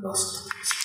Luck.